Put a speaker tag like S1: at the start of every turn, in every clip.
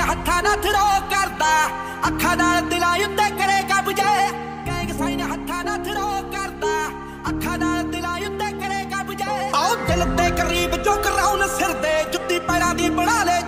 S1: ਹੱਥਾਂ ਨਾਲ ਥਰੋ ਕਰਦਾ ਅੱਖਾਂ ਨਾਲ ਦਿਲਾਂ
S2: ਉੱਤੇ ਕਰੇ ਕਬਜੇ ਗੈਂਗ ਸਾਈਡ ਹੱਥਾਂ ਨਾਲ
S3: ਥਰੋ ਕਰਦਾ ਅੱਖਾਂ ਨਾਲ ਦਿਲਾਂ ਉੱਤੇ ਕਰੇ ਕਬਜੇ ਕਰੀਬ ਜੋ ਕਰਾਉਣ ਸਿਰ ਦੇ। ਜੁੱਤੀ ਪੈਰਾਂ ਦੀ
S4: ਬਣਾ
S5: ਲੈ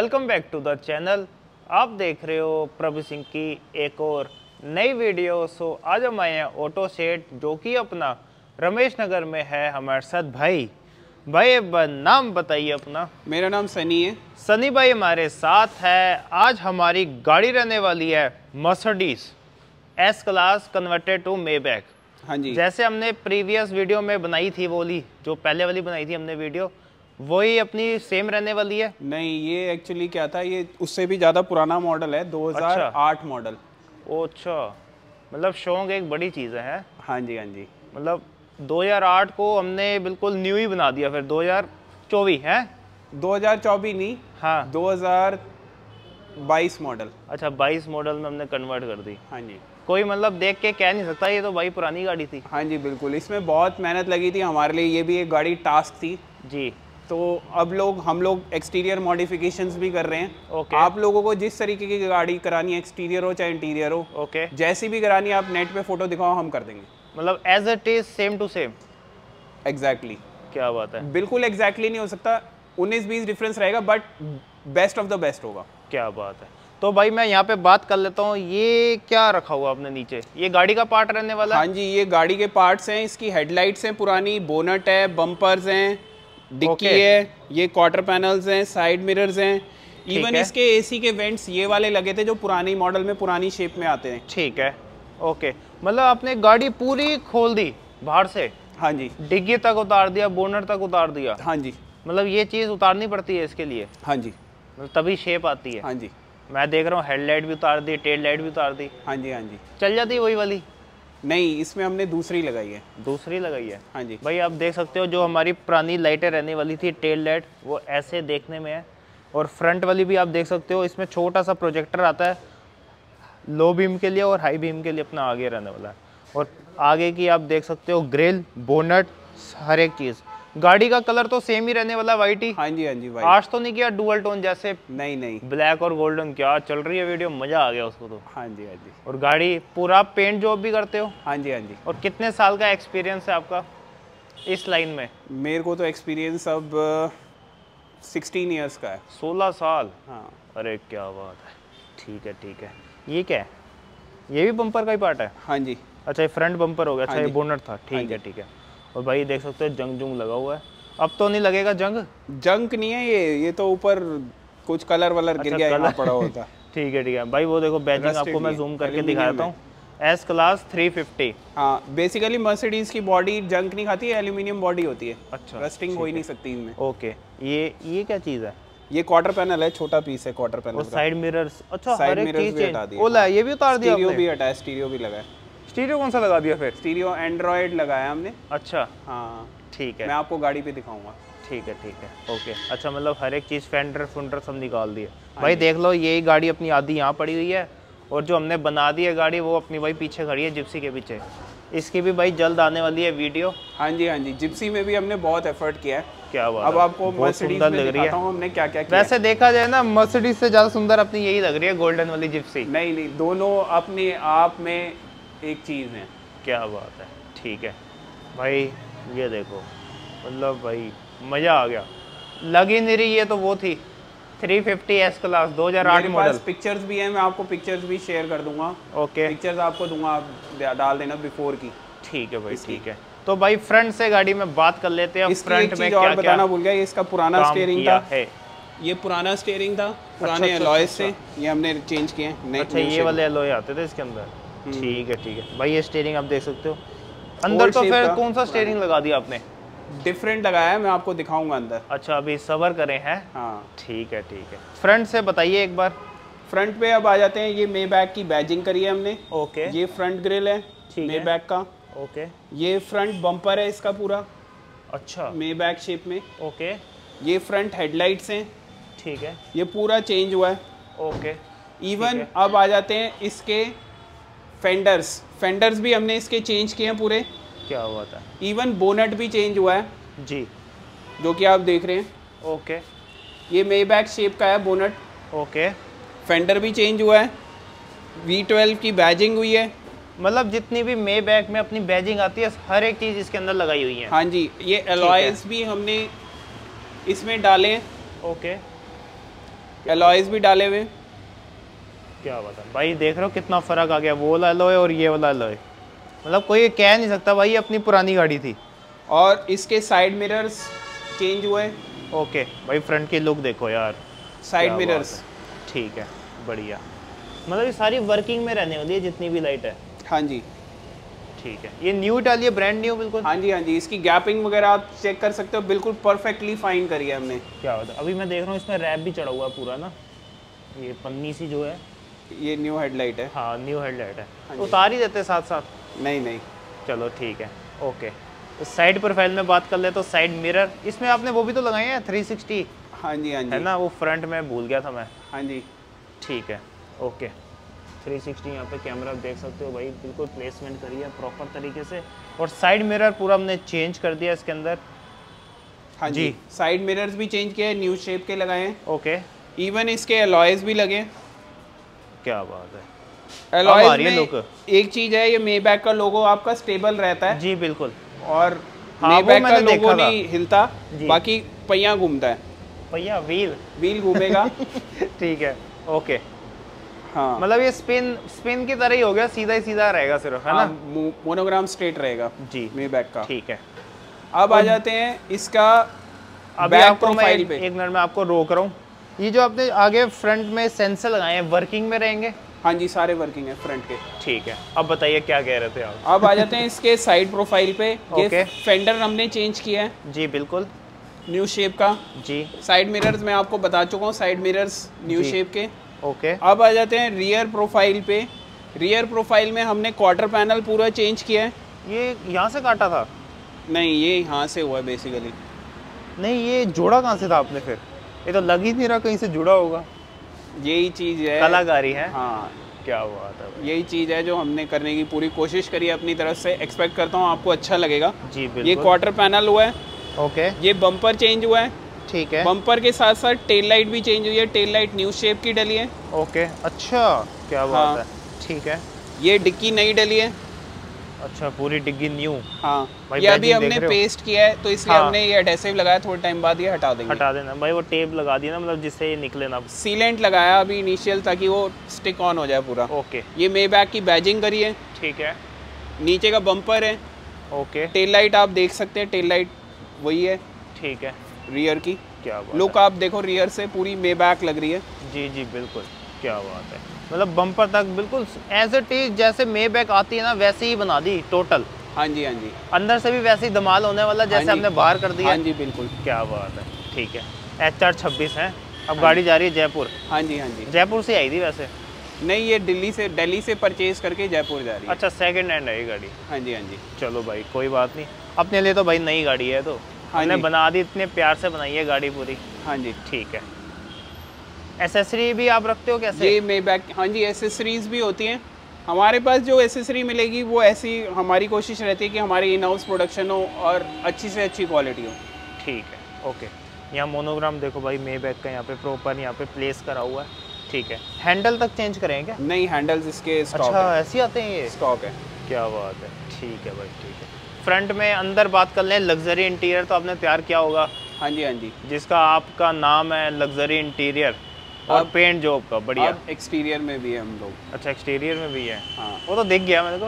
S4: welcome back to the channel. आप देख रहे हो प्रभु सिंह की एक और नई वीडियो। सो आज हम आए हैं ऑटो सेट जो कि अपना रमेश नगर में है हमारे साथ भाई। भाई नाम बताइए अपना।
S6: मेरा नाम सनी है।
S4: सनी भाई हमारे साथ है। आज हमारी गाड़ी रहने वाली है Mercedes S class converted to Maybach.
S6: हाँ जी।
S4: जैसे हमने प्रीवियस वीडियो में बनाई थी वो वाली जो पहले वाली बनाई थी हमने वीडियो वही अपनी सेम रहने वाली है?
S6: नहीं ये एक्चुअली क्या था ये उससे भी ज़्यादा पुराना मॉडल है 2008 मॉडल
S4: ओ अच्छा। मतलब शौक एक बड़ी चीज़ है
S6: हाँ? जी हाँ जी।
S4: मतलब 2008 को हमने बिल्कुल न्यू ही बना दिया फिर 2024 है?
S6: 2024 नहीं
S4: हाँ।
S6: 2022 मॉडल
S4: अच्छा 22 मॉडल में हमने कन्वर्ट कर दी।
S6: हाँ जी।
S4: कोई मतलब देख के कह नहीं सकता ये तो भाई पुरानी गाड़ी थी।
S6: हाँ जी बिल्कुल। इसमें बहुत मेहनत लगी थी हमारे लिए ये भी एक गाड़ी टास्क थी।
S4: जी।
S6: तो अब लोग हम लोग एक्सटीरियर मॉडिफिकेशंस भी कर रहे हैं।
S4: ओके।
S6: आप लोगों को जिस तरीके की गाड़ी करानी है एक्सटीरियर हो चाहे इंटीरियर हो
S4: ओके
S6: जैसी भी करानी है आप नेट पे फ़ोटो दिखाओ हम कर देंगे।
S4: मतलब as it is same to same
S6: exactly
S4: क्या बात है?
S6: बिल्कुल एग्जैक्टली नहीं हो सकता। 19 बीस डिफरेंस रहेगा but best of the best होगा।
S4: क्या बात है? तो भाई मैं यहाँ पे बात कर लेता हूँ। ये क्या रखा हुआ आपने नीचे? ये गाड़ी का पार्ट रहने वाला
S6: हाँ? जी ये गाड़ी के पार्ट्स हैं इसकी हेडलाइट्स हैं पुरानी बोनट है बम्पर्स हैं। Dickey
S4: Okay.
S6: है ये क्वार्टर पैनल्स हैं साइड मिरर्स हैं. इवन
S4: है।
S6: इसके एसी के वेंट्स ये वाले लगे थे जो पुरानी मॉडल में पुरानी शेप में आते हैं.
S4: ठीक है. ओके मतलब आपने गाड़ी पूरी खोल दी बाहर से?
S6: हाँ जी.
S4: डिग्गी तक उतार दिया बोनर तक उतार दिया?
S6: हाँ जी.
S4: मतलब ये चीज़ उतारनी पड़ती है इसके लिए?
S6: हाँ जी.
S4: मतलब तभी शेप आती है.
S6: हाँ जी.
S4: मैं देख रहा हूँ हेडलाइट भी उतार दी टेल लाइट भी उतार दी.
S6: हाँ जी हाँ जी.
S4: चल जाती है वही वाली?
S6: नहीं इसमें हमने दूसरी लगाई है।
S4: दूसरी लगाई है?
S6: हाँ जी।
S4: भाई आप देख सकते हो जो हमारी पुरानी लाइटें रहने वाली थी टेल लाइट वो ऐसे देखने में है। और फ्रंट वाली भी आप देख सकते हो इसमें छोटा सा प्रोजेक्टर आता है लो बीम के लिए और हाई बीम के लिए अपना आगे रहने वाला है। और आगे की आप देख सकते हो ग्रिल बोनट हर एक चीज़। गाड़ी का कलर तो सेम ही रहने वाला वाइट ही।
S6: हाँ जी हाँ जी
S4: आज तो नहीं किया डुअल टोन जैसे।
S6: नहीं नहीं।
S4: ब्लैक और गोल्डन क्या चल रही है वीडियो मज़ा आ गया उसको तो।
S6: हाँ जी हाँ जी।
S4: और गाड़ी पूरा पेंट जॉब भी करते हो?
S6: हाँ जी हाँ जी।
S4: और कितने साल का एक्सपीरियंस है आपका इस लाइन में?
S6: मेरे को तो एक्सपीरियंस अब सिक्सटीन ईयर्स का है।
S4: 16 साल?
S6: हाँ।
S4: अरे क्या बात है। ठीक है ठीक है। ये क्या है? ये भी बम्पर का ही पार्ट है?
S6: हाँ जी।
S4: अच्छा ये फ्रंट बम्पर हो गया। अच्छा
S6: हाँ
S4: ये। बोनट था।
S6: हाँ
S4: ठीक है ठीक है। और भाई देख सकते हो जंग जुंग लगा हुआ है। अब तो नहीं लगेगा जंग?
S6: जंक नहीं है ये ये तो ऊपर कुछ कलर वलर
S4: अच्छा,
S6: गिर गया
S4: कलर।
S6: पड़ा होता
S4: ठीक है ठीक है। भाई वो देखो बैजिंग आपको मैं जूम करके दिखाता हूँ। एस क्लास 350
S6: हाँ बेसिकली मर्सिडीज की बॉडी जंक नहीं खाती है एल्यूमिनियम बॉडी होती है।
S4: अच्छा,
S6: रस्टिंग हो ही नहीं सकती इनमें।
S4: ओके ये ये क्या चीज़ है?
S6: ये क्वार्टर पैनल है छोटा पीस है क्वार्टर पैनल
S4: साइड मिरर्स अच्छा एक चीज़
S6: भी हटा दिए,
S4: ओला ये भी उतार दिया
S6: स्टीरियो भी हटा स्टीरियो भी लगा है।
S4: स्टीरियो कौन सा लगा दिया फिर?
S6: स्टीरियो एंड्रॉयड लगाया हमने।
S4: अच्छा।
S6: हाँ।
S4: ठीक है।
S6: मैं आपको गाड़ी पे दिखाऊँगा।
S4: ठीक है ठीक है। ओके। अच्छा मतलब हर एक चीज़ फेंडर फुंडर सब निकाल दिए। भाई देख लो यही गाड़ी अपनी आधी यहाँ पड़ी हुई है और जो हमने बना दी है गाड़ी वो अपनी भाई पीछे खड़ी है जिप्सी के पीछे। इसकी भी भाई जल्द आने वाली है वीडियो।
S6: हाँ जी हाँ जी। जिप्सी में भी हमने बहुत एफर्ट किया है।
S4: क्या बात
S6: अब आपको मर्सिडीज में
S4: लग रही है।
S6: हमने क्या क्या किया
S4: वैसे देखा जाए ना मर्सिडीज से ज़्यादा सुंदर अपनी यही लग रही है गोल्डन वाली जिप्सी।
S6: नहीं नहीं। दोनों अपने आप में एक चीज़ है
S4: क्या बात है? ठीक है। भाई ये देखो। मतलब भाई मज़ा आ गया। लग नहीं रही ये तो वो थी। 350 एस क्लास 2008
S6: मेरे
S4: मॉडल
S6: पिक्चर्स भी हैं मैं आपको पिक्चर्स भी शेयर कर दूँगा।
S4: ओके
S6: पिक्चर्स आपको दूँगा आप डाल देना बिफोर की।
S4: ठीक है भाई ठीक है। तो भाई फ्रंट से गाड़ी में बात कर लेते हैं। फ्रंट में
S6: और
S4: क्या
S6: बताना भूल गया ये इसका पुराना स्टेयरिंग था।
S4: है।
S6: ये पुराना स्टेयरिंग था पुराने
S4: अच्छा, अच्छा,
S6: से। ये हमने चेंज किए हैं
S4: अच्छा ये वाले एलोए आते थे इसके अंदर? ठीक है ठीक है। भाई ये स्टेयरिंग आप देख सकते हो। अंदर तो फिर कौन सा स्टेयरिंग लगा दिया आपने?
S6: डिफरेंट लगाया है मैं आपको दिखाऊँगा अंदर।
S4: अच्छा अभी सबर करें हैं?
S6: हाँ।
S4: ठीक है ठीक है। फ्रंट से बताइए एक बार।
S6: फ्रंट पे अब आ जाते हैं ये मे बैग की बैजिंग करी है हमने।
S4: ओके
S6: ये फ्रंट ग्रिल है मे
S4: है।
S6: बैग का।
S4: ओके
S6: ये फ्रंट बम्पर है इसका पूरा।
S4: अच्छा।
S6: मे बैग शेप में।
S4: ओके
S6: ये फ्रंट हेडलाइट्स हैं।
S4: ठीक है।
S6: ये पूरा चेंज हुआ है।
S4: ओके
S6: इवन अब आ जाते हैं इसके फेंडर्स फेंडर्स भी हमने इसके चेंज किए हैं पूरे।
S4: क्या हुआ था?
S6: इवन बोनट भी चेंज हुआ है।
S4: जी।
S6: जो कि आप देख रहे हैं।
S4: ओके
S6: ये मे बैग शेप का है बोनट
S4: ओके
S6: फेंडर भी चेंज हुआ है। वी ट्वेल्व की बैजिंग हुई है।
S4: मतलब जितनी भी मे बैग में अपनी बैजिंग आती है हर एक चीज़ इसके अंदर लगाई हुई है।
S6: हाँ जी ये एलॉयज भी हमने इसमें डाले
S4: ओके
S6: एलॉयज भी डाले हुए हैं।
S4: क्या बात है भाई देख रहे हो कितना फ़र्क आ गया वो वाला एलोए और ये वाला एलोए मतलब कोई कह नहीं सकता भाई अपनी पुरानी गाड़ी थी।
S6: और इसके साइड मिरर्स चेंज हुए
S4: ओके भाई फ्रंट की लुक देखो यार।
S6: साइड मिरर्स
S4: ठीक है बढ़िया। मतलब ये सारी वर्किंग में रहने वाली है जितनी भी लाइट है।
S6: हाँ जी।
S4: ठीक है ये न्यू डालिए ब्रांड न्यू बिल्कुल।
S6: हाँ जी हाँ जी इसकी गैपिंग वगैरह आप चेक कर सकते हो बिल्कुल परफेक्टली फाइन करी है हमने।
S4: क्या होता है अभी मैं देख रहा हूँ इसमें रैप भी चढ़ा हुआ है पूरा ना। ये पन्नी सी जो है
S6: ये न्यू हेडलाइट है।
S4: हाँ न्यू हेडलाइट है।
S6: हाँ
S4: उतार ही देते साथ साथ?
S6: नहीं नहीं।
S4: चलो ठीक है। ओके। तो साइड प्रोफ़ाइल में बात कर ले तो साइड मिरर इसमें आपने वो भी तो लगाए हैं 360
S6: हाँ जी हाँ जी।
S4: है ना वो फ्रंट में भूल गया था मैं।
S6: हाँ जी।
S4: ठीक है। ओके। 360 यहाँ पे कैमरा देख सकते हो भाई बिल्कुल प्लेसमेंट करी है प्रॉपर तरीके से। और साइड मिरर पूरा हमने चेंज कर दिया इसके अंदर।
S6: हाँ जी।
S4: जी।
S6: साइड मिरर्स भी चेंज किए न्यू शेप के लगाए हैं।
S4: ओके।
S6: इवन इसके एलॉयज भी लगे।
S4: क्या बात है। Look।
S6: एक चीज़ है ये मे बैक का लोगो आपका स्टेबल रहता है।
S4: जी बिल्कुल।
S6: और
S4: हाँ,
S6: का लोगो नहीं हिलता बाकी पहिया घूमता है।
S4: भैया व्हील
S6: व्हील घूमेगा।
S4: ठीक है ओके
S6: हाँ।
S4: मतलब ये स्पिन स्पिन की तरह ही हो गया सीधा ही सीधा रहेगा सिर्फ़ है
S6: हाँ,
S4: ना
S6: मोनोग्राम स्ट्रेट रहेगा
S4: जी।
S6: मे बैक का।
S4: ठीक है।
S6: अब आ जाते हैं इसका
S4: अभी आपको मैं
S6: प्रोफ़ाइल पे।
S4: एक मिनट में आपको रोक रहा हूँ ये जो आपने आगे फ्रंट में सेंसर लगाए हैं वर्किंग में रहेंगे?
S6: हाँ जी सारे वर्किंग है फ्रंट के।
S4: ठीक है अब बताइए क्या कह रहे थे आप?
S6: अब आ जाते हैं इसके साइड प्रोफ़ाइल पे। ये
S4: ओके।
S6: फेंडर हमने चेंज किया है।
S4: जी बिल्कुल।
S6: न्यू शेप का।
S4: जी।
S6: साइड मिरर्स मैं आपको बता चुका हूँ साइड मिरर्स न्यू शेप के।
S4: Okay okay.
S6: अब आ जाते हैं रियर प्रोफ़ाइल पे। रियर प्रोफ़ाइल में हमने क्वार्टर पैनल पूरा चेंज किया है।
S4: ये यहाँ से काटा था?
S6: नहीं ये यहाँ से हुआ है बेसिकली
S4: नहीं ये जोड़ा कहाँ से था आपने फिर? ये तो लग ही नहीं रहा कहीं से जुड़ा होगा।
S6: यही चीज़ है।
S4: कलाकारी है।
S6: हाँ।
S4: क्या बात है भाई।
S6: यही चीज़ है जो हमने करने की पूरी कोशिश करी है अपनी तरफ़ से एक्सपेक्ट करता हूँ आपको अच्छा लगेगा।
S4: जी
S6: ये क्वार्टर पैनल हुआ है।
S4: ओके
S6: ये बम्पर चेंज हुआ है।
S4: ठीक है।
S6: बम्पर के साथ साथ टेल लाइट भी चेंज हुई है। टेल लाइट न्यू शेप की डली है।
S4: ओके अच्छा। क्या बात
S6: हाँ।
S4: है। ठीक है।
S6: ये डिक्की नई डली है।
S4: अच्छा पूरी डिग्गी न्यू।
S6: हाँ
S4: भाई
S6: ये अभी हमने? पेस्ट किया है तो इसलिए
S4: हाँ।
S6: हमने ये एडेसिव लगाया थोड़े टाइम बाद ये हटा देंगे।
S4: हटा देना। भाई वो टेप लगा दिया ना मतलब जिससे ये निकले ना।
S6: सीलेंट लगाया अभी इनिशियल ताकि वो स्टिक ऑन हो जाए पूरा।
S4: ओके
S6: ये मे बैक की बैजिंग करी है।
S4: ठीक है।
S6: नीचे का बम्पर है।
S4: ओके
S6: टेल लाइट आप देख सकते हैं टेल लाइट वही है।
S4: ठीक है।
S6: रियर की।
S4: क्या बात
S6: लुक आप देखो रियर से पूरी मे बैक लग रही है।
S4: जी जी बिल्कुल। क्या बात है। मतलब बम्पर तक बिल्कुल एज इट इज़ जैसे मे बैक आती है ना वैसे ही बना दी टोटल
S6: हाँ जी हाँ जी।
S4: अंदर से भी वैसे ही धमाल होने वाला जैसे
S6: हाँ जी।
S4: हमने बाहर कर दिया।
S6: हाँ जी बिल्कुल।
S4: क्या बात है। ठीक है। एच आर छब्बीस है। अब गाड़ी जा रही है जयपुर।
S6: हाँ जी हाँ जी।
S4: जयपुर से आई थी वैसे?
S6: नहीं ये दिल्ली से दिल्ली से परचेज करके जयपुर जा रही है।
S4: अच्छा सेकंड हैंड है ये गाड़ी।
S6: हाँ जी हाँ जी।
S4: चलो भाई कोई बात नहीं। अपने लिए तो भाई नई गाड़ी है तो।
S6: हाँ
S4: हमने बना दी इतने प्यार से बनाई है गाड़ी पूरी।
S6: हाँ जी।
S4: ठीक है। एसेसरी भी आप रखते हो कैसे?
S6: ये मे बैक हाँ जी एसेसरीज भी होती हैं। हमारे पास जो एसेसरी मिलेगी वो ऐसी हमारी कोशिश रहती है कि हमारी इन हाउस प्रोडक्शन हो और अच्छी से अच्छी क्वालिटी हो।
S4: ठीक है ओके। यहाँ मोनोग्राम देखो भाई मे बैग का यहाँ पे प्रॉपर यहाँ पे प्लेस करा हुआ है। ठीक है। हैंडल तक चेंज करें क्या?
S6: नहीं हैंडल्स इसके स्टॉक
S4: अच्छा
S6: है।
S4: ऐसे आते हैं ये?
S6: स्टॉक है।
S4: क्या बात है। ठीक है भाई ठीक है। फ्रंट में अंदर बात कर लें लग्जरी इंटीरियर तो आपने तैयार किया होगा।
S6: हाँ जी हाँ जी।
S4: जिसका आपका नाम है लग्जरी इंटीरियर और पेंट जॉब का बढ़िया।
S6: एक्सटीरियर में भी है हम लोग।
S4: अच्छा एक्सटीरियर में भी है?
S6: हाँ।
S4: वो तो दिख गया मेरे को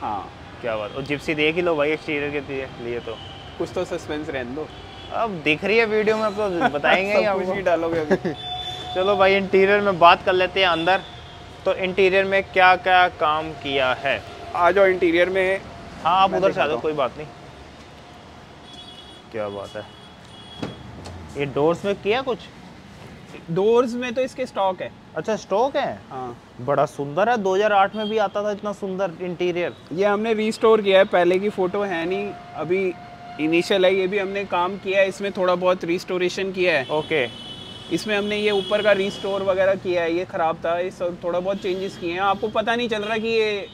S6: हाँ।
S4: क्या बात और जिप्सी देख ही लो भाई एक्सटीरियर के लिए लिए तो।
S6: कुछ तो सस्पेंस रहने दो।
S4: अब दिख रही है वीडियो में अब तो बताएँगे ही आपको।
S6: डालोगे अभी।
S4: चलो भाई इंटीरियर में बात कर लेते हैं अंदर। तो इंटीरियर में क्या क्या काम किया है?
S6: आ जाओ इंटीरियर में।
S4: हाँ आप उधर से आ जाओ कोई बात नहीं। क्या बात है। ये डोर्स में किया कुछ?
S6: डोर्स में तो इसके स्टॉक है।
S4: अच्छा स्टॉक है?
S6: हाँ।
S4: बड़ा सुंदर है। 2008 में भी आता था इतना सुंदर इंटीरियर
S6: ये हमने रीस्टोर किया है। पहले की फ़ोटो है नहीं। अभी इनिशियल है। ये भी हमने काम किया है। इसमें थोड़ा बहुत रिस्टोरेशन किया है।
S4: ओके।
S6: इसमें हमने ये ऊपर का रिस्टोर वगैरह किया है। ये ख़राब था। सब थोड़ा बहुत चेंजेस किए हैं। आपको पता नहीं चल रहा कि ये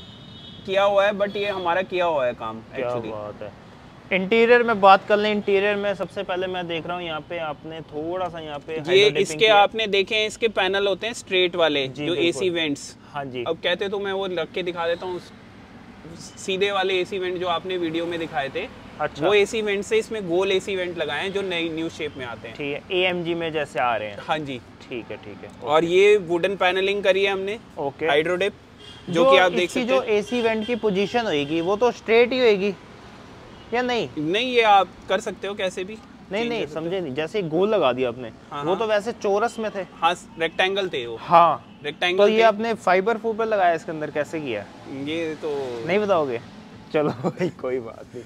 S6: किया हुआ है बट ये हमारा किया हुआ है काम एक्चुअली
S4: इंटीरियर में बात कर लें इंटीरियर में सबसे पहले मैं देख रहा हूँ यहाँ पे आपने थोड़ा सा यहाँ पे
S6: ये इसके आपने देखे हैं इसके पैनल होते हैं स्ट्रेट वाले
S4: जो।
S6: एसी वेंट्स
S4: हाँ जी।
S6: अब कहते तो मैं वो रख के दिखा देता हूँ सीधे वाले एसी वेंट जो आपने वीडियो में दिखाए थे
S4: अच्छा।
S6: वो एसी वेंट से इसमें गोल एसी वेंट लगाए हैं जो नई न्यू शेप में आते हैं।
S4: ठीक है ए में जैसे आ रहे हैं।
S6: हाँ जी।
S4: ठीक है ठीक है।
S6: और ये वुडन पैनलिंग करी है हमने
S4: ओके
S6: हाइड्रोडिप जो जो कि आप देख सकते
S4: जो एसी वेंट की पोजीशन होगी वो तो स्ट्रेट ही होगी या नहीं?
S6: नहीं ये आप कर सकते हो कैसे भी।
S4: नहीं नहीं समझे नहीं जैसे गोल लगा दिया आपने
S6: हाँ,
S4: वो
S6: हाँ।
S4: तो वैसे चौरस में थे।
S6: हाँ रेक्टेंगल थे वो।
S4: हाँ।
S6: रेक्टेंगल
S4: तो ये आपने फाइबर फूबर लगाया इसके अंदर कैसे किया?
S6: ये तो
S4: नहीं बताओगे? चलो भाई कोई बात नहीं।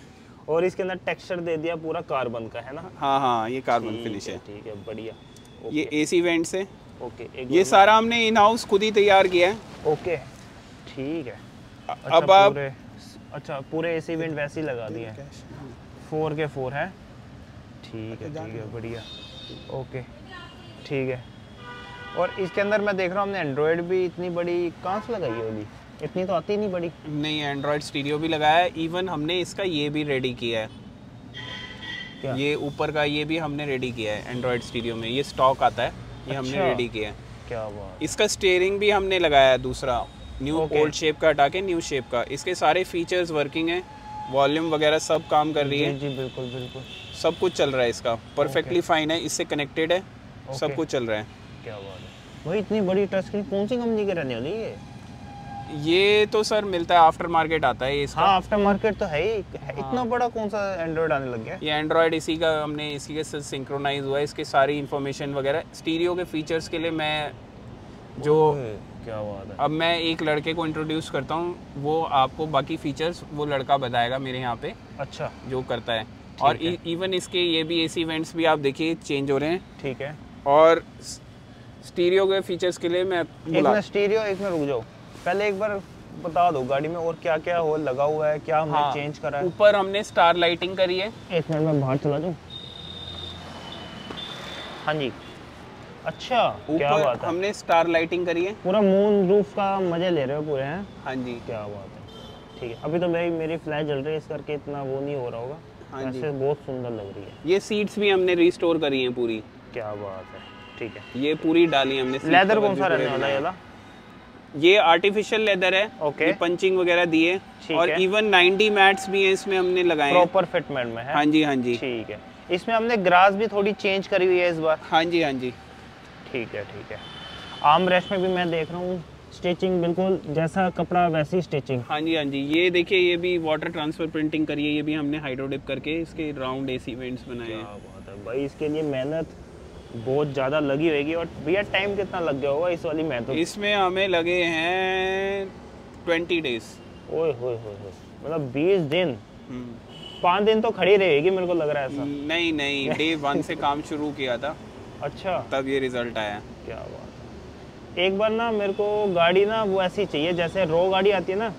S4: और इसके अंदर टेक्सचर दे दिया पूरा कार्बन का है ना?
S6: हाँ हाँ ये कार्बन फिनिश है
S4: ठीक है बढ़िया।
S6: ये एसी वेंट से
S4: ओके
S6: ये सारा हमने इन हाउस खुद ही तैयार किया है।
S4: ओके ठीक है। अच्छा,
S6: अब आप
S4: पूरे अच्छा पूरे एसी वेंट वैसे ही लगा दिए फोर के फोर है। ठीक है ठीक है बढ़िया। ओके ठीक है। और इसके अंदर मैं देख रहा हूँ हमने एंड्रॉयड भी इतनी बड़ी कहाँ से लगाई होगी? इतनी तो आती नहीं बड़ी।
S6: नहीं एंड्रॉयड स्टीरियो भी लगाया है। इवन हमने इसका ये भी रेडी किया है।
S4: क्या?
S6: ये ऊपर का ये भी हमने रेडी किया है एंड्रॉयड स्टीरियो में। ये स्टॉक आता है ये अच्छा। हमने
S4: अच्छा।
S6: रेडी किया है।
S4: क्या बात।
S6: इसका स्टेयरिंग भी हमने लगाया है दूसरा। न्यू ओल्ड शेप का हटा के न्यू शेप का। इसके सारे फीचर्स वर्किंग है। वॉल्यूम वगैरह सब काम कर रही है।
S4: जी बिल्कुल बिल्कुल।
S6: सब कुछ चल रहा है इसका। परफेक्टली फाइन है इससे कनेक्टेड है सब कुछ चल रहा है।
S4: क्या बात है। भाई इतनी बड़ी टच स्क्रीन कौन सी कंपनी की रहने वाली है ये?
S6: तो सर मिलता है आफ्टर मार्केट आता है इसका।
S4: हाँ आफ्टर मार्केट तो है ही। है। इतना बड़ा कौन सा एंड्रॉयड आने लग गया?
S6: ये एंड्रॉयड इसी का हमने इसी के साथ सिंक्रोनाइज हुआ है। इसके सारी इन्फॉर्मेशन वगैरह स्टीरियो के फीचर्स के लिए मैं जो
S4: क्या बात है?
S6: अब मैं एक लड़के को इंट्रोड्यूस करता हूँ वो आपको बाकी फीचर्स वो लड़का बताएगा मेरे यहाँ पे
S4: अच्छा।
S6: जो करता है। और
S4: है।
S6: इवन इसके ये भी एसी इवेंट्स भी आप देखिए चेंज हो रहे हैं।
S4: ठीक है।
S6: और स्टीरियो के फीचर्स के लिए मैं
S4: एक में स्टीरियो एक में रुक जाओ। पहले एक बार बता दो गाड़ी में और क्या क्या हो लगा हुआ है क्या हमने
S6: हाँ,
S4: चेंज करा है?
S6: ऊपर हमने स्टार लाइटिंग करी है।
S4: एक मिनट में बाहर चला जाऊँ। हाँ जी। अच्छा क्या बात है।
S6: हमने स्टार लाइटिंग करी है।
S4: पूरा मून रूफ का मज़े ले रहे हो पूरे हैं?
S6: हाँ जी।
S4: क्या बात है। ठीक है अभी तो भाई मेरी फ्लैश जल रही है इस करके इतना वो नहीं हो रहा होगा।
S6: हाँ जी।
S4: बहुत सुंदर लग रही है।
S6: ये सीट्स भी हमने रिस्टोर करी हैं पूरी।
S4: क्या बात है। ठीक है।
S6: ये पूरी डाली हमने
S4: लेदर कौन सा रहने वाला है ये
S6: बनाए।
S4: वाला
S6: ये आर्टिफिशियल लेदर है।
S4: Okay.
S6: ये पंचिंग वगैरह दिए। और इवन 90 मैट्स भी हैं इसमें हमने लगाए हैं।
S4: प्रॉपर फिटमेंट में है।
S6: हाँ जी हाँ जी।
S4: ठीक है। इसमें हमने ग्रास भी थोड़ी चेंज करी हुई है इस बार।
S6: हाँ जी हाँ जी।
S4: ठीक है ठीक है। आर्म रेस्ट में भी मैं देख रहा हूँ स्टिचिंग बिल्कुल जैसा कपड़ा वैसी स्टिचिंग।
S6: हाँ जी हाँ जी। ये देखिए ये भी वाटर ट्रांसफ़र प्रिंटिंग करी है ये भी हमने हाइड्रोडिप करके इसके राउंड एसी इवेंट्स बनाए हैं।
S4: बात है भाई इसके लिए मेहनत बहुत ज़्यादा लगी होगी और भैया टाइम कितना लग गया होगा इस वाली मेहनत
S6: इसमें हमें लगे हैं ट्वेंटी डेज़
S4: ओए होए होए मतलब बीस दिन? पाँच दिन तो खड़ी रहेगी मेरे को लग रहा है ऐसा।
S6: नहीं नहीं डे वन से काम शुरू किया था।
S4: अच्छा।
S6: तब ये रिज़ल्ट आया।
S4: क्या बात एक बार ना मेरे को गाड़ी ना वो ऐसी चाहिए जैसे रो गाड़ी आती है ना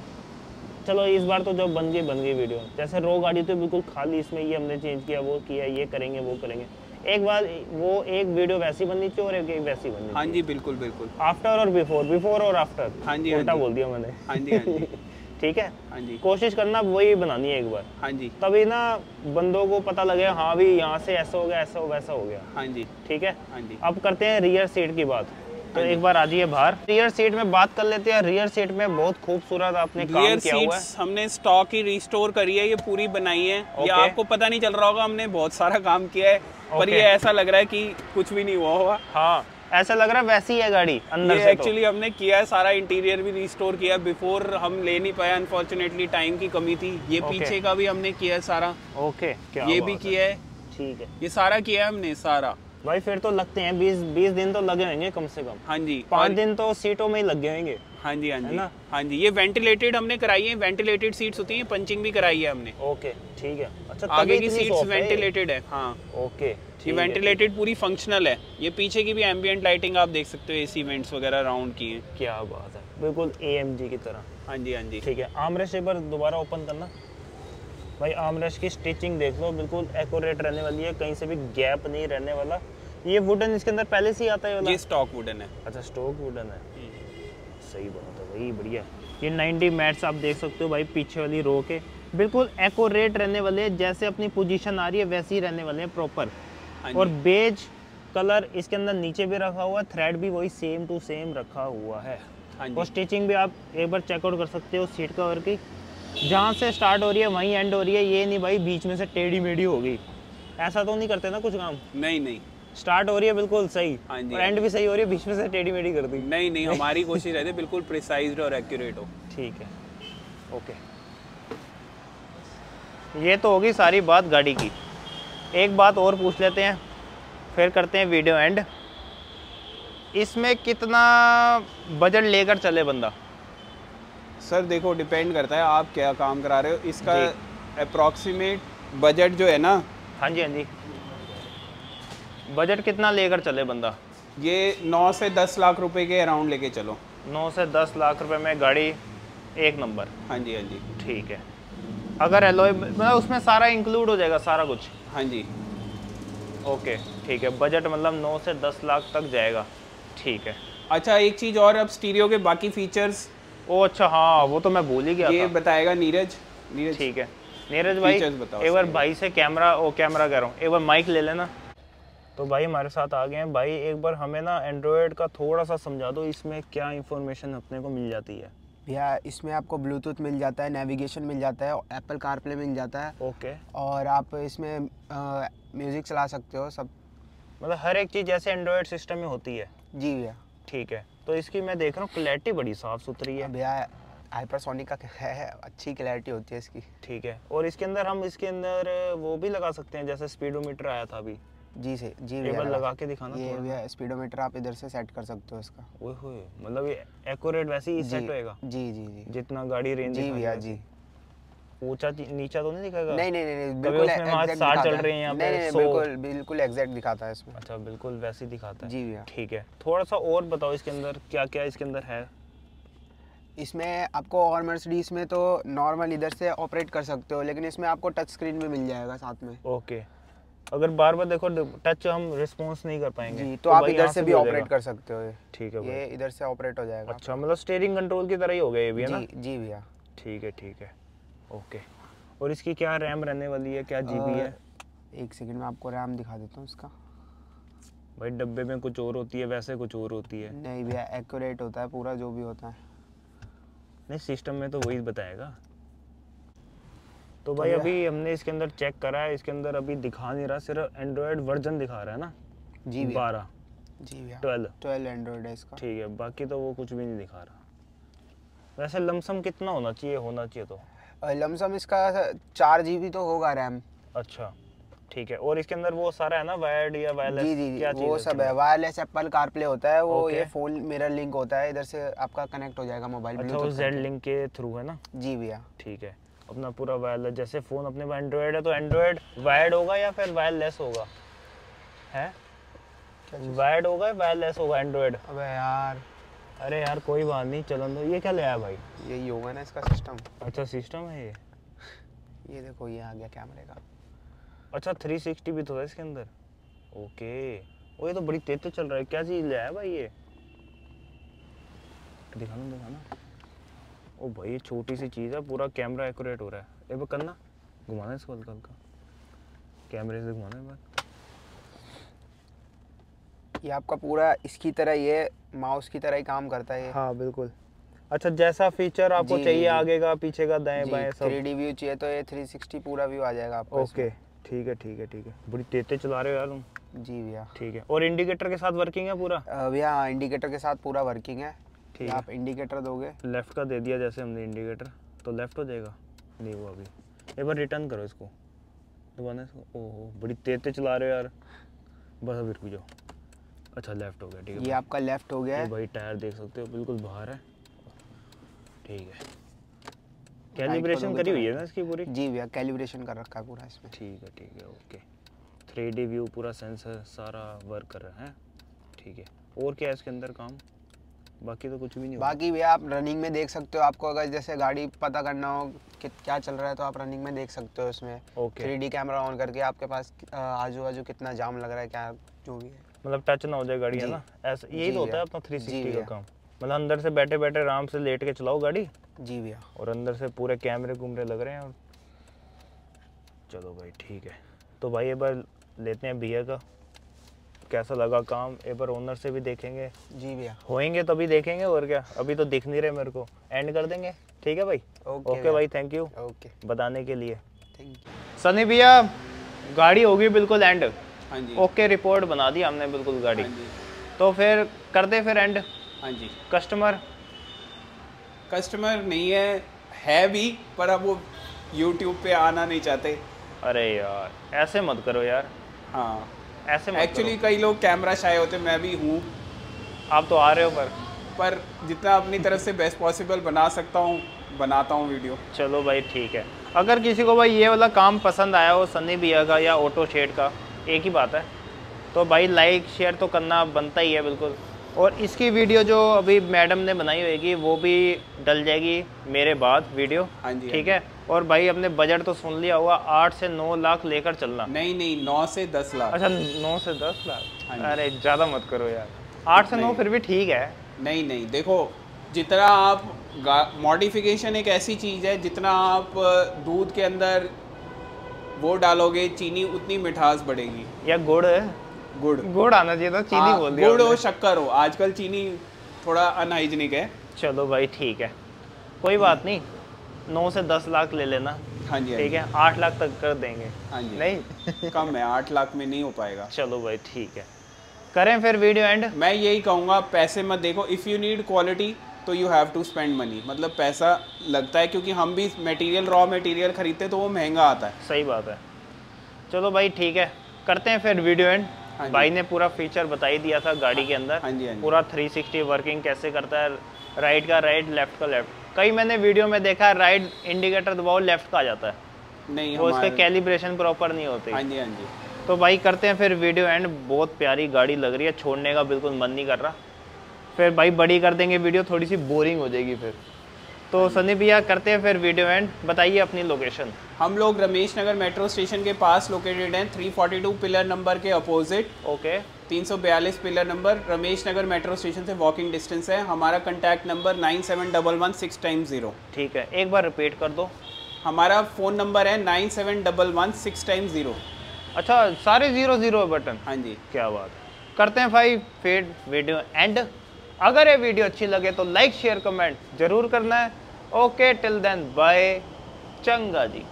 S4: चलो इस बार तो जब बन गई बन गई वीडियो जैसे रो गाड़ी तो बिल्कुल खाली इसमें ये हमने चेंज किया वो किया ये करेंगे वो करेंगे। एक बार वो एक वीडियो वैसी बननी चाहिए और एक एक वैसी बननी
S6: हाँ जी बिल्कुल बिल्कुल।
S4: आफ्टर और बिफोर बिफोर और आफ्टर
S6: हाँ जी, हाँ
S4: उल्टा बोल दिया मैंने।
S6: हाँ जी हाँ जी।
S4: ठीक है?
S6: हाँ जी।
S4: कोशिश करना वही बनानी है एक बार।
S6: हाँ जी।
S4: तभी ना बंदों को पता लगे हाँ भी यहाँ से ऐसा हो गया ऐसा हो वैसा हो गया।
S6: हाँ जी।
S4: ठीक है?
S6: हाँ जी।
S4: अब करते हैं रियर सीट की बात। तो
S6: हाँ
S4: एक बार आ जाइए बाहर। रियर सीट में बात कर लेते हैं। रियर सीट में बहुत खूबसूरत आपने काम किया हुआ है।
S6: हमने स्टॉक ही रिस्टोर करी है ये पूरी बनाई है। ये आपको पता नहीं चल रहा होगा हमने बहुत सारा काम किया है। पर ये ऐसा लग रहा है कि कुछ भी नहीं हुआ होगा।
S4: हाँ। ऐसा लग रहा है वैसी है गाड़ी अंदर
S6: ये
S4: से तो।
S6: हमने किया है सारा इंटीरियर भी रिस्टोर किया बिफोर हम ले नहीं पाए अनफॉर्चुनेटली टाइम की कमी थी। ये
S4: Okay.
S6: पीछे का भी हमने किया है सारा।
S4: ओके क्या
S6: ये भी किया है।
S4: ठीक है।
S6: ये सारा किया है हमने सारा।
S4: भाई फिर तो लगते हैं बीस बीस दिन तो लगे होंगे कम से कम।
S6: हाँ जी।
S4: पाँच दिन तो सीटों में ही लग होंगे।
S6: हाँ जी हाँ जी।
S4: ना?
S6: हाँ जी ये वेंटिलेटेड हमने कराई है। वेंटिलेटेड सीट्स होती हैं पंचिंग भी कराई है हमने।
S4: ओके ठीक है। अच्छा
S6: आगे की सीट्स। वेंटिलेटेड है हाँ
S4: ओके
S6: ये वेंटिलेटेड पूरी फंक्शनल है। ये पीछे की भी एम्बियंट लाइटिंग आप देख सकते हो एसी वेंट्स वगैरह राउंड की हैं।
S4: क्या बात है। बिल्कुल एएमजी की तरह।
S6: हाँ जी हाँ जी।
S4: ठीक है आमरेश एक बार दोबारा ओपन करना। भाई आमरेश की स्टिचिंग देख लो बिल्कुल एक्यूरेट रहने वाली है कहीं से भी गैप नहीं रहने वाला। ये वुडन इसके अंदर पहले से ही आता है वाला?
S6: ये स्टॉक वुडन है।
S4: अच्छा स्टोक वुडन है। सही बात है भाई बढ़िया। ये 90 मैट्स आप देख सकते हो भाई पीछे वाली रो के। बिल्कुल एक्यूरेट रहने वाले हैं जैसे अपनी पोजीशन आ रही है वैसे ही रहने वाले हैं प्रॉपर और बेज कलर इसके अंदर नीचे भी रखा हुआ है थ्रेड भी वही सेम टू सेम रखा हुआ है।
S6: हाँ
S4: और स्टिचिंग भी आप एक बार चेकआउट कर सकते हो सीट कवर की। जहाँ से स्टार्ट हो रही है वहीं एंड हो रही है। ये नहीं भाई बीच में से टेढ़ी मेढ़ी हो गई। ऐसा तो नहीं करते ना कुछ काम?
S6: नहीं नहीं।
S4: स्टार्ट हो रही है बिल्कुल सही
S6: हाँ
S4: और
S6: हाँ
S4: एंड भी सही हो रही है बीच में से टेढ़ी मेढ़ी कर दी।
S6: नहीं नहीं हमारी कोशिश रहती है बिल्कुल प्रिसाइज और एक्यूरेट हो।
S4: ठीक है। ओके ये तो होगी सारी बात गाड़ी की। एक बात और पूछ लेते हैं फिर करते हैं वीडियो एंड। इसमें कितना बजट लेकर चले बंदा?
S6: सर देखो डिपेंड करता है आप क्या काम करा रहे हो। इसका। अप्रॉक्सीमेट बजट जो है ना
S4: हाँ जी हाँ जी। बजट कितना लेकर चले बंदा?
S6: ये 9 से 10 लाख रुपए के अराउंड लेके चलो।
S4: नौ से दस लाख रुपए में गाड़ी एक नंबर।
S6: हाँ जी हाँ जी।
S4: ठीक है। अगर एलोय मतलब उसमें सारा इंक्लूड हो जाएगा सारा कुछ।
S6: हाँ जी।
S4: ओके ठीक है। बजट मतलब नौ से दस लाख तक जाएगा। ठीक है।
S6: अच्छा एक चीज़ और अब स्टीरियो के बाकी फीचर्स
S4: ओ अच्छा हाँ वो तो मैं भूल ही गया
S6: ये
S4: था।
S6: बताएगा नीरज। नीरज।
S4: ठीक है। नीरज भाई एक बार भाई से कैमरा ओ कैमरा कह रहा हूँ। एक बार माइक ले लेना। तो भाई हमारे साथ आ गए हैं। भाई एक बार हमें ना एंड्रॉयड का थोड़ा सा समझा दो। इसमें क्या इंफॉर्मेशन अपने को मिल जाती है।
S7: भैया इसमें आपको ब्लूटूथ मिल जाता है नेविगेशन मिल जाता है एप्पल कारप्ले मिल जाता है।
S4: ओके
S7: और आप इसमें म्यूज़िक चला सकते हो सब।
S4: मतलब हर एक चीज़ जैसे एंड्रॉयड सिस्टम में होती है?
S7: जी भैया।
S4: ठीक है। तो इसकी मैं देख रहा हूँ क्लैरिटी बड़ी साफ़ सुथरी है।
S7: भैया हाइपरसोनिक का है है, अच्छी क्लैरिटी होती है इसकी।
S4: ठीक है। और इसके अंदर हम इसके अंदर वो भी लगा सकते हैं जैसे स्पीडोमीटर आया था अभी।
S7: जी से जी
S4: एक बार
S7: लगा-
S4: के दिखाना
S7: ये। भैया स्पीडोमीटर आप इधर से सेट कर सकते हो इसका।
S4: ओए होए मतलब ये एक्यूरेट वैसे ही सेट होएगा।
S7: जी जी जी।
S4: जितना गाड़ी रेंज
S7: जी भैया जी।
S4: ऊँचा नीचा तो नहीं दिखाएगा?
S7: नहीं नहीं नहीं बिल्कुल
S4: उसमें
S7: exact
S4: 60 चल रहे हैं, यहाँ पे
S7: नहीं
S4: 100
S7: बिल्कुल बिल्कुल एग्जैक्ट दिखाता है इसमें।
S4: अच्छा बिल्कुल वैसे ही दिखाता है।
S7: जी भैया
S4: ठीक है थोड़ा सा और बताओ इसके अंदर क्या क्या इसके अंदर है?
S7: इसमें आपको और मर्सिडीज में तो नॉर्मल इधर से ऑपरेट कर सकते हो लेकिन इसमें आपको टच स्क्रीन भी मिल जाएगा साथ में।
S4: ओके। अगर बार बार देखो टच हम रिस्पॉन्स नहीं कर पाएँगे।
S7: जी तो तो
S4: आप
S7: इधर से भी ऑपरेट कर सकते हो
S4: ठीक है
S7: ये इधर से ऑपरेट हो जाएगा।
S4: अच्छा मतलब स्टेयरिंग कंट्रोल की तरह ही हो गया ये भी है ना?
S7: जी जी भैया।
S4: ठीक है ठीक है। ओके और इसकी क्या रैम रहने वाली है क्या जीबी है?
S7: एक सेकंड में आपको रैम दिखा देता हूँ इसका।
S4: भाई डब्बे में कुछ और होती है वैसे कुछ और होती है।
S7: नहीं भैया एक्यूरेट होता है पूरा जो भी होता है।
S4: नहीं सिस्टम में तो वही बताएगा। तो भाई
S7: भैया-
S4: अभी हमने इसके अंदर चेक करा है इसके अंदर अभी दिखा नहीं रहा सिर्फ़ एंड्रॉयड वर्जन दिखा रहा है ना?
S7: जी
S4: बारह।
S7: जी भैया।
S4: ट्वेल्व।
S7: ट्वेल्व एंड्रॉयड है इसका।
S4: ठीक है बाकी तो वो कुछ भी नहीं दिखा रहा। वैसे लमसम कितना होना चाहिए होना चाहिए तो?
S7: लमसम इसका चार जीबी तो होगा रैम।
S4: अच्छा ठीक है। और इसके अंदर वो सारा है ना वायर्ड या वायरलेस
S7: जी जी
S4: क्या
S7: वो सब है। वायरलेस एप्पल कारप्ले होता है वो। ये फ़ोन मिरर लिंक होता है। इधर से आपका कनेक्ट हो जाएगा मोबाइल
S4: अच्छा वो जेड लिंक के थ्रू है ना?
S7: जी भैया।
S4: ठीक है। अपना पूरा वायरलेस जैसे फ़ोन अपने एंड्रॉयड है तो एंड्रॉयड वायर्ड होगा या फिर वायरलेस होगा? है? वायर्ड होगा या वायरलेस होगा एंड्रॉयड
S7: अबे यार।
S4: अरे यार कोई बात नहीं चलन दो ये क्या ले आया भाई?
S7: यही होगा ना इसका सिस्टम
S4: अच्छा सिस्टम है ये?
S7: ये देखो ये आ गया कैमरे का।
S4: अच्छा 360 भी तो है इसके अंदर। ओके ओ ये तो बड़ी तेज चल रहा है। क्या चीज़ ले आया भाई ये? दिखाना दिखाना ओ भाई ये छोटी सी चीज़ है पूरा कैमरा एक्यूरेट हो रहा है। एक बार करना। घुमाना इसको हल्का हल्का कैमरे से घुमाना एक बार।
S7: ये आपका पूरा इसकी तरह ये माउस की तरह ही काम करता है
S4: हाँ बिल्कुल। अच्छा जैसा फीचर आपको चाहिए आगे का पीछे का दाएँ बाएँ सब।
S7: थ्री डी व्यू चाहिए तो ये थ्री सिक्सटी पूरा व्यू आ जाएगा आपको
S4: ओके ठीक है ठीक है ठीक है। बड़ी तेज चला रहे हो यार तुम।
S7: जी भैया।
S4: ठीक है। और इंडिकेटर के साथ वर्किंग है पूरा?
S7: भैया इंडिकेटर के साथ पूरा वर्किंग है।
S4: ठीक
S7: आप इंडिकेटर दोगे।
S4: लेफ़्ट का दे दिया जैसे हमने इंडिकेटर तो लेफ़्ट हो जाएगा? नहीं वो अभी। एक बार रिटर्न करो इसको। दोबारा इसको। ओहो बड़ी तेज तेज चला रहे हो यार। बस अभी रुक जाओ। अच्छा लेफ़्ट हो गया ठीक है
S7: ये आपका लेफ़्ट हो गया है।
S4: भाई टायर देख सकते हो बिल्कुल बाहर है। ठीक है। कैलिब्रेशन करी
S7: तो
S4: हुई है ना इसकी पूरी?
S7: जी भैया कैलिब्रेशन कर रखा है पूरा इसमें।
S4: ठीक है ठीक है ओके थ्री डी व्यू पूरा सेंसर सारा वर्क कर रहा है। ठीक है। और क्या है इसके अंदर काम? बाकी तो कुछ भी नहीं
S7: बाकी भैया आप रनिंग में देख सकते हो आपको अगर जैसे गाड़ी पता करना हो कि क्या चल रहा है तो आप रनिंग में देख सकते हो इसमें
S4: okay
S7: three D camera on करके आपके पास आजू बाजू कितना जाम लग रहा है क्या जो भी है।
S4: मतलब टच ना हो जाए गाड़ी है ना? ऐसा यही तो होता है अपना
S7: जी
S4: 360 का काम। मतलब अंदर से बैठे बैठे आराम से लेट के चलाओ गाड़ी।
S7: जी भैया।
S4: और अंदर से पूरे कैमरे कुमरे लग रहे हैं और चलो भाई ठीक है। तो भाई एक बार लेते हैं भैया का। कैसा लगा काम? एक बार ओनर से भी देखेंगे।
S7: जी भैया।
S4: होएँगे तभी देखेंगे और क्या? अभी तो दिख नहीं रहे मेरे को। एंड कर देंगे। ठीक है भाई?
S7: ओके
S4: ओके भाई थैंक यू
S7: ओके
S4: बताने के लिए। सनी भैया गाड़ी होगी बिल्कुल एंड
S6: हाँ जी।
S4: ओके रिपोर्ट बना दी हमने बिल्कुल गाड़ी।
S6: हाँ जी।
S4: तो फिर कर दे फिर एंड
S6: हाँ जी।
S4: कस्टमर
S6: कस्टमर नहीं है है भी पर अब वो यूट्यूब पे आना नहीं चाहते।
S4: अरे यार ऐसे मत करो यार।
S6: हाँ।
S4: ऐसे
S6: एक्चुअली कई लोग कैमरा शाये होते मैं भी हूँ।
S4: आप तो आ रहे हो पर।
S6: पर जितना अपनी तरफ़ से बेस्ट पॉसिबल बना सकता हूँ बनाता हूँ वीडियो
S4: चलो भाई ठीक है। अगर किसी को भाई ये वाला काम पसंद आया हो सनी भैया का या ऑटो शेड का एक ही बात है। तो भाई लाइक शेयर तो करना बनता ही है बिल्कुल। और इसकी वीडियो जो अभी मैडम ने बनाई होगी वो भी डल जाएगी मेरे बाद वीडियो
S6: हाँ जी,
S4: ठीक है? और भाई अपने बजट तो सुन लिया होगा आठ से नौ लाख लेकर चलना।
S6: नहीं नहीं नौ से दस लाख।
S4: अच्छा नौ से दस
S6: हाँ
S4: लाख अरे ज़्यादा मत करो यार। आठ से नौ फिर भी ठीक है।
S6: नहीं नहीं देखो जितना आप मॉडिफिकेशन एक ऐसी चीज़ है जितना आप दूध के अंदर वो डालोगे चीनी उतनी मिठास बढ़ेगी।
S4: या गुड़
S6: गुड़।
S4: गुड़ आना चाहिए था चीनी
S6: हाँ,
S4: बोल दिया
S6: गुड़ हो शक्कर हो। आजकल चीनी थोड़ा अनहाइजीनिक है।
S4: चलो भाई ठीक है। कोई बात नहीं। नौ से दस लाख ले लेना।
S6: हाँ जी हाँ
S4: ठीक है आठ लाख तक कर देंगे।
S6: हाँ जी।
S4: नहीं?
S6: कम है आठ लाख में नहीं हो पाएगा।
S4: चलो भाई ठीक है। करें फिर वीडियो एंड
S6: मैं यही कहूँगा पैसे मत देखो। इफ़ यू नीड क्वालिटी तो you have to spend money मतलब पैसा लगता है क्योंकि हम भी मटेरियल रॉ मटेरियल खरीदते तो वो महँगा आता है।
S4: सही बात है। चलो भाई ठीक है। करते हैं फिर वीडियो एंड
S6: हाँ
S4: भाई ने पूरा फीचर बता ही दिया था गाड़ी के अंदर।
S6: हाँ जी, हाँ जी।
S4: पूरा 360 वर्किंग कैसे करता है राइट का राइट लेफ़्ट का लेफ़्ट कई मैंने वीडियो में देखा है राइट इंडिकेटर दबाओ लेफ़्ट का आ जाता है।
S6: नहीं
S4: वो
S6: हमारे
S4: कैलिब्रेशन प्रॉपर नहीं होते।
S6: हाँ जी हाँ जी।
S4: तो भाई करते हैं फिर वीडियो एंड बहुत प्यारी गाड़ी लग रही है छोड़ने का बिल्कुल मन नहीं कर रहा। फिर भाई बड़ी कर देंगे वीडियो थोड़ी सी बोरिंग हो जाएगी फिर। तो सनी भैया करते हैं फिर वीडियो एंड बताइए अपनी लोकेशन
S6: हम लोग रमेश नगर मेट्रो स्टेशन के पास लोकेटेड हैं 342 पिलर नंबर के opposite
S4: okay
S6: 342 pillar number Ramesh Nagar metro station से वॉकिंग डिस्टेंस है। हमारा contact number nine seven double one six time zero
S4: ठीक है एक बार रिपीट कर दो।
S6: हमारा फ़ोन नंबर है nine seven double one six time zero
S4: अच्छा सारे ज़ीरो ज़ीरो बटन
S6: हाँ जी।
S4: क्या बात। करते हैं भाई फिर वीडियो एंड अगर ये वीडियो अच्छी लगे तो लाइक, शेयर, कमेंट ज़रूर करना है। Okay, till then, bye. चंगा जी।